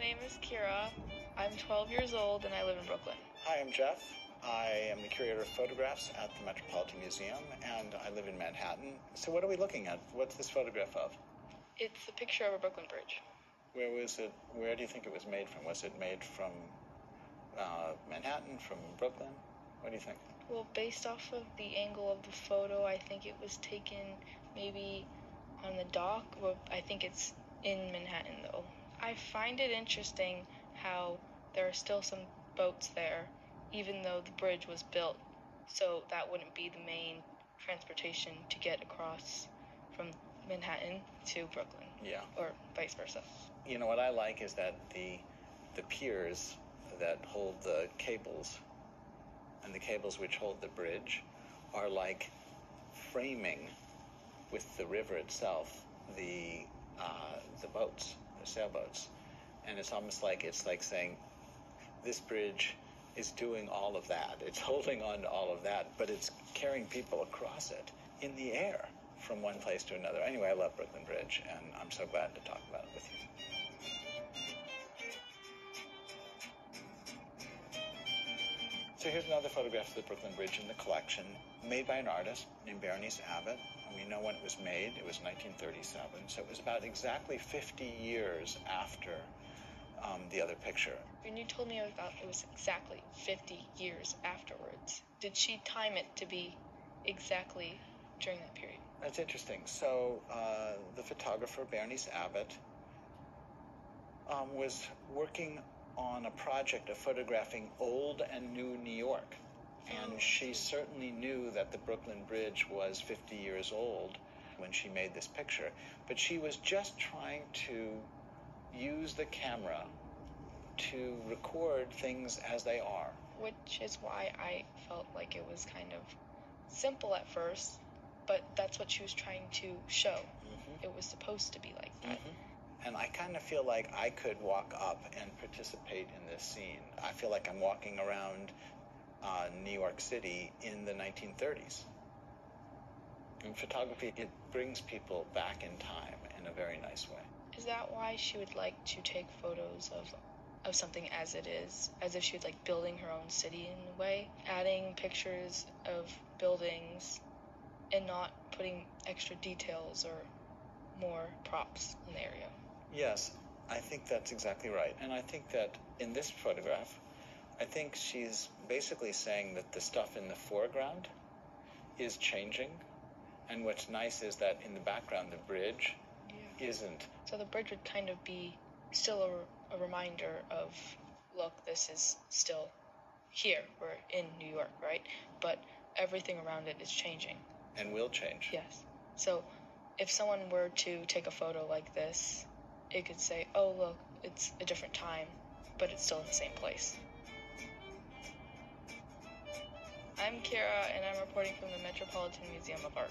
name is Kira. I'm 12 years old and I live in Brooklyn. Hi, I'm Jeff. I am the curator of photographs at the Metropolitan Museum and I live in Manhattan. So, what are we looking at? What's this photograph of? It's a picture of a Brooklyn Bridge. Where was it? Where do you think it was made from? Was it made from uh, Manhattan, from Brooklyn? What do you think? Well, based off of the angle of the photo, I think it was taken maybe on the dock. Well, I think it's in Manhattan though. I find it interesting how there are still some boats there, even though the bridge was built. So that wouldn't be the main transportation to get across from Manhattan to Brooklyn. Yeah. Or vice versa. You know what I like is that the the piers that hold the cables and the cables which hold the bridge are like framing with the river itself the uh, the boats, sailboats, and it's almost like it's like saying this bridge is doing all of that. It's holding on to all of that, but it's carrying people across it in the air from one place to another. Anyway, I love Brooklyn Bridge, and I'm so glad to talk about it with you. So here's another photograph of the Brooklyn Bridge in the collection, made by an artist named Berenice Abbott. And we know when it was made. It was 1937. So it was about exactly 50 years after um, the other picture. When you told me about it was exactly 50 years afterwards, did she time it to be exactly during that period? That's interesting. So uh, the photographer Berenice Abbott um, was working on a project of photographing old and new New York. And she certainly knew that the Brooklyn Bridge was 50 years old when she made this picture. But she was just trying to use the camera to record things as they are. Which is why I felt like it was kind of simple at first, but that's what she was trying to show. Mm-hmm. It was supposed to be like that. Mm-hmm. And I kind of feel like I could walk up and participate in this scene. I feel like I'm walking around uh, New York City in the 1930s. In photography, it brings people back in time in a very nice way. Is that why she would like to take photos of of something as it is, as if she was like building her own city in a way, adding pictures of buildings and not putting extra details or more props in the area? Yes, I think that's exactly right. And I think that in this photograph, I think she's basically saying that the stuff in the foreground is changing. And what's nice is that in the background, the bridge Yeah. isn't. So the bridge would kind of be still a, a reminder of, look, this is still here. We're in New York, right? But everything around it is changing. and will change. Yes. So if someone were to take a photo like this, it could say, oh, look, it's a different time, but it's still in the same place. I'm Kira, and I'm reporting from the Metropolitan Museum of Art.